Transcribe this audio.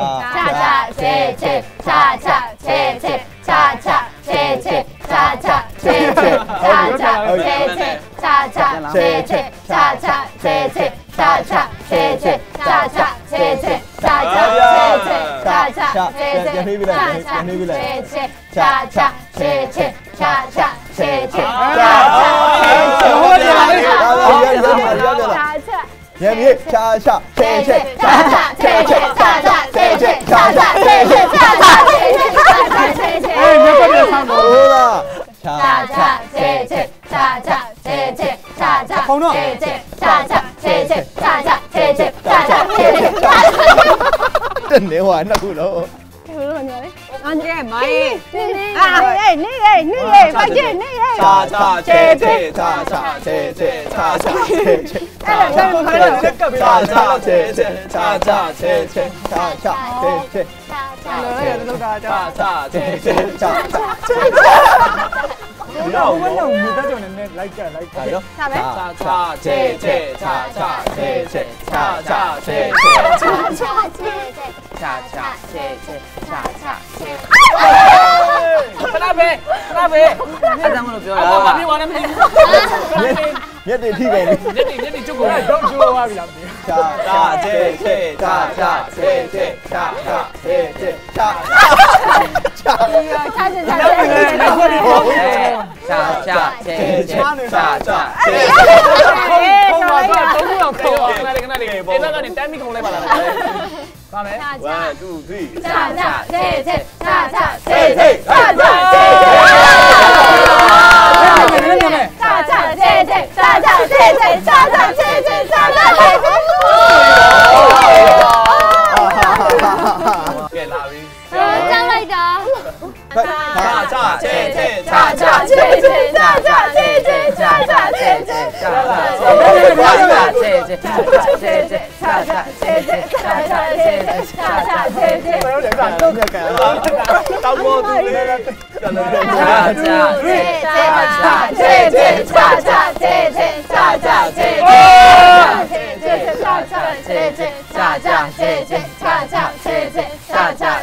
차차 제제 차차 제제 차차 제제 차차 제제 차차 제제 차차 제제 차차 제제 차차 제제 차차 제제 차차 제제 차차 제제 차차 제제 차차 제제 차차 你别迷，恰恰切切，恰恰切切，恰恰切切，恰恰切切，恰恰切切，恰恰切切，哎，别别别别别，我操！我操！恰恰切切，恰恰切切，恰恰切切，恰恰切切，恰恰切切，恰恰切切，哈哈哈哈哈哈！真连环了，胡了。rồi Anh chị mày À, nè, nè, nè, bà chị, nè Chà, chà, chê, chê, chà, chà, chê, chê, chà, chà, chê, chê Chà, chà, chê, chê, chà, chà, chê, chê, chà, chà, chê, chê, chà, chà, chê, chê Chà, chà, chê, chê, chà, chà, chê, chê 너무 무다전했네. 라이크야, 라이크. 자요? 자매? 차차 제제 차차 제제 차차 제 về ra về anh đang một rồi à bảo đi bọn em đi nhất định thi về nhất định nhất định chúc mừng không chưa qua bị làm gì cha cha chê chê cha cha chê chê cha cha chê chê cha cha cha chê chê cha cha chê không mà ba đúng không không cái này cái này cái này cái này tém đi không lấy bà là 다음에 원, 투, 쓰리 차차, 세세, 차차, 세세, 차차 짱 라이더 차차 제제 차차 제제 차차 제제 차차 제제 자자 제제 자자 제제 자자 제제 자자 제제 자자 제제 tao mua từ đây 자자 차차 恰恰七七，恰恰七七，恰恰七七，恰恰七七，恰恰。